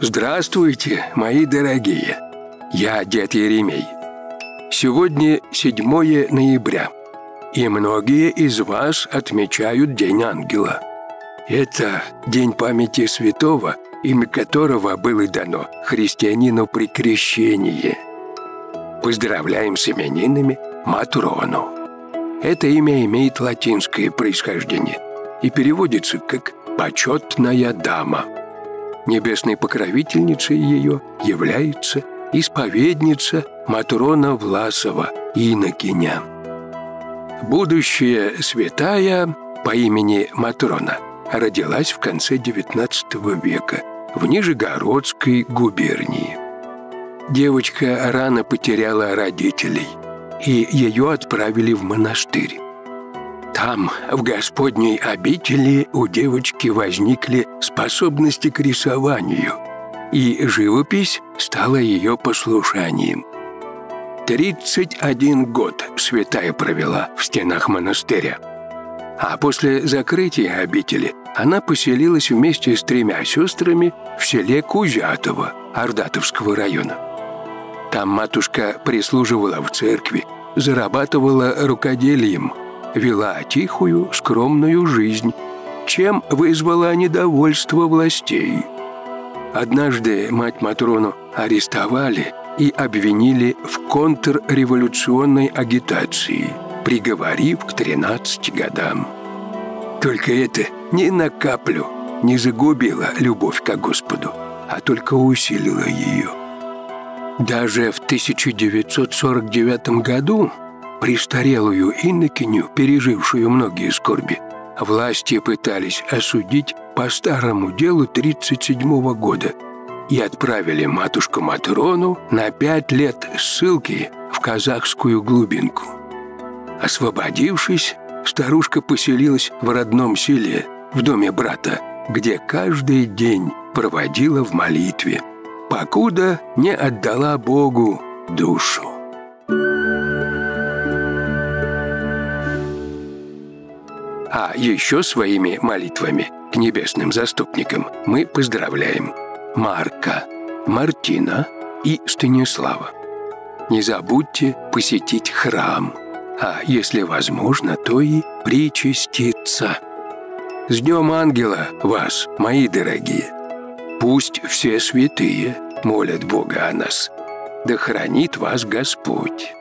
Здравствуйте, мои дорогие! Я дед Еремей. Сегодня 7 ноября, и многие из вас отмечают День Ангела. Это день памяти святого, имя которого было дано христианину при крещении. Поздравляем с именинами Матрону. Это имя имеет латинское происхождение и переводится как «почетная дама». Небесной покровительницей ее является исповедница Матрона Власова, инокиня. Будущая святая по имени Матрона родилась в конце XIX века в Нижегородской губернии. Девочка рано потеряла родителей, и ее отправили в монастырь. Там, в Господней обители, у девочки возникли способности к рисованию, и живопись стала ее послушанием. 31 год святая провела в стенах монастыря. А после закрытия обители она поселилась вместе с тремя сестрами в селе Кузятово Ордатовского района. Там матушка прислуживала в церкви, зарабатывала рукоделием – вела тихую, скромную жизнь, чем вызвала недовольство властей. Однажды мать Матрону арестовали и обвинили в контрреволюционной агитации, приговорив к 13 годам. Только это ни на каплю не загубило любовь к Господу, а только усилило ее. Даже в 1949 году престарелую инокиню, пережившую многие скорби, власти пытались осудить по старому делу 37 года и отправили матушку Матрону на пять лет ссылки в казахскую глубинку. Освободившись, старушка поселилась в родном селе, в доме брата, где каждый день проводила в молитве, покуда не отдала Богу душу. А еще своими молитвами к небесным заступникам мы поздравляем Марка, Мартина и Станислава. Не забудьте посетить храм, а если возможно, то и причаститься. С Днем Ангела вас, мои дорогие! Пусть все святые молят Бога о нас. Да хранит вас Господь!